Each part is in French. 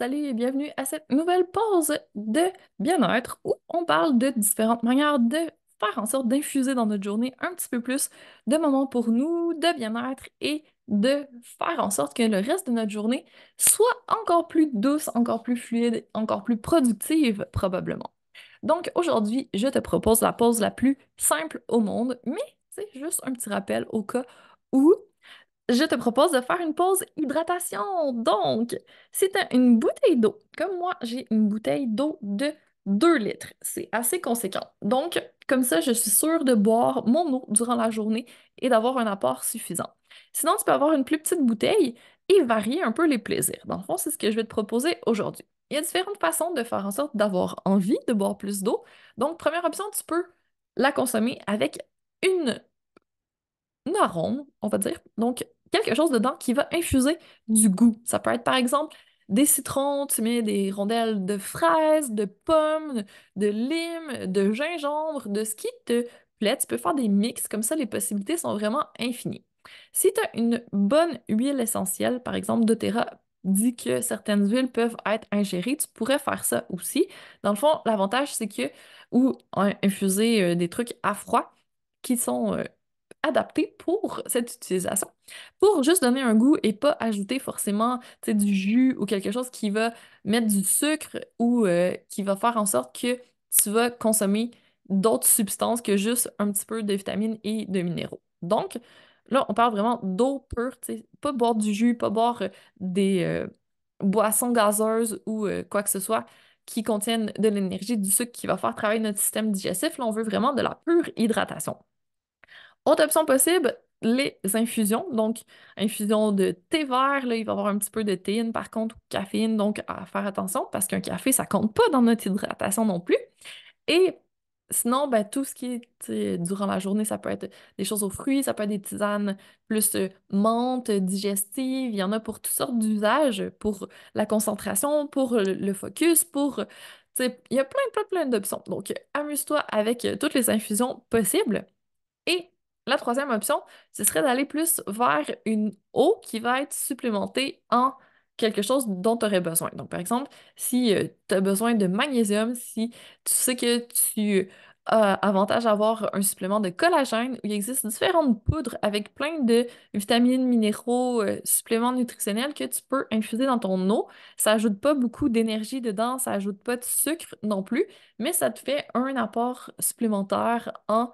Salut et bienvenue à cette nouvelle pause de bien-être où on parle de différentes manières de faire en sorte d'infuser dans notre journée un petit peu plus de moments pour nous, de bien-être et de faire en sorte que le reste de notre journée soit encore plus douce, encore plus fluide, encore plus productive probablement. Donc aujourd'hui, je te propose la pause la plus simple au monde, mais c'est juste un petit rappel au cas où je te propose de faire une pause hydratation. Donc, si tu as une bouteille d'eau, comme moi, j'ai une bouteille d'eau de 2 litres. C'est assez conséquent. Donc, comme ça, je suis sûre de boire mon eau durant la journée et d'avoir un apport suffisant. Sinon, tu peux avoir une plus petite bouteille et varier un peu les plaisirs. Dans le fond, c'est ce que je vais te proposer aujourd'hui. Il y a différentes façons de faire en sorte d'avoir envie de boire plus d'eau. Donc, première option, tu peux la consommer avec une, arôme, on va dire. Donc, quelque chose dedans qui va infuser du goût. Ça peut être par exemple des citrons, tu mets des rondelles de fraises, de pommes, de lime, de gingembre, de ce qui te plaît. Tu peux faire des mix, comme ça les possibilités sont vraiment infinies. Si tu as une bonne huile essentielle, par exemple doTERRA dit que certaines huiles peuvent être ingérées, tu pourrais faire ça aussi. Dans le fond, l'avantage c'est que, ou infuser euh, des trucs à froid qui sont adaptés pour cette utilisation, pour juste donner un goût et pas ajouter forcément du jus ou quelque chose qui va mettre du sucre ou euh, qui va faire en sorte que tu vas consommer d'autres substances que juste un petit peu de vitamines et de minéraux. Donc, là, on parle vraiment d'eau pure, pas boire du jus, pas boire euh, des euh, boissons gazeuses ou quoi que ce soit qui contiennent de l'énergie, du sucre qui va faire travailler notre système digestif. Là, on veut vraiment de la pure hydratation. Autre option possible, les infusions. Donc, infusion de thé vert, là, il va y avoir un petit peu de théine par contre, ou caféine, donc à faire attention parce qu'un café, ça compte pas dans notre hydratation non plus. Et sinon, ben, tout ce qui est durant la journée, ça peut être des choses aux fruits, ça peut être des tisanes plus euh, menthe, digestives. Il y en a pour toutes sortes d'usages, pour la concentration, pour le, focus, pour. Il y a plein, plein, plein d'options. Donc, amuse-toi avec euh, toutes les infusions possibles. Et la troisième option, ce serait d'aller plus vers une eau qui va être supplémentée en quelque chose dont tu aurais besoin. Donc, par exemple, si euh, tu as besoin de magnésium, si tu sais que tu as avantage à avoir un supplément de collagène, où il existe différentes poudres avec plein de vitamines, minéraux, euh, suppléments nutritionnels que tu peux infuser dans ton eau. Ça ajoute pas beaucoup d'énergie dedans, ça ajoute pas de sucre non plus, mais ça te fait un apport supplémentaire en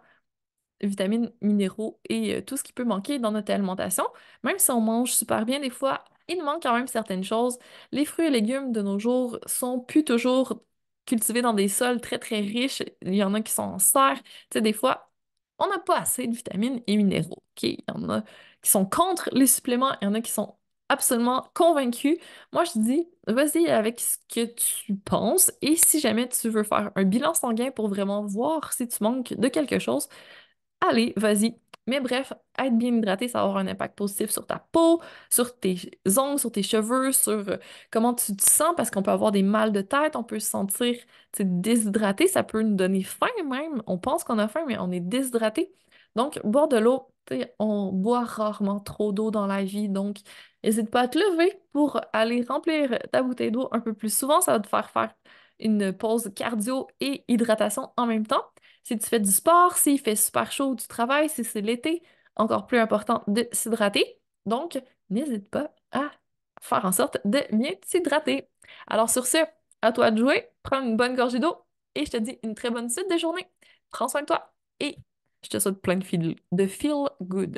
vitamines, minéraux et euh, tout ce qui peut manquer dans notre alimentation. Même si on mange super bien, des fois, il manque quand même certaines choses. Les fruits et légumes de nos jours sont plus toujours cultivés dans des sols très très riches. Il y en a qui sont en serre. Tu sais, des fois, on n'a pas assez de vitamines et minéraux. Il y en a qui sont contre les suppléments, il y en a qui sont absolument convaincus. Moi, je dis, vas-y avec ce que tu penses et si jamais tu veux faire un bilan sanguin pour vraiment voir si tu manques de quelque chose, allez, vas-y. Mais bref, être bien hydraté, ça va avoir un impact positif sur ta peau, sur tes ongles, sur tes cheveux, sur euh, comment tu te sens, parce qu'on peut avoir des mal de tête, on peut se sentir déshydraté, ça peut nous donner faim même. On pense qu'on a faim, mais on est déshydraté. Donc, boire de l'eau, on boit rarement trop d'eau dans la vie, donc n'hésite pas à te lever pour aller remplir ta bouteille d'eau un peu plus souvent. Ça va te faire faire une pause cardio et hydratation en même temps. Si tu fais du sport, s'il fait super chaud du travail, si c'est l'été, encore plus important de s'hydrater. Donc, n'hésite pas à faire en sorte de bien t'hydrater. Alors sur ce, à toi de jouer, prends une bonne gorgée d'eau et je te dis une très bonne suite de journée. Prends soin de toi et je te souhaite plein de feel, de feel good.